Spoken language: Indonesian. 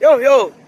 Yo yo.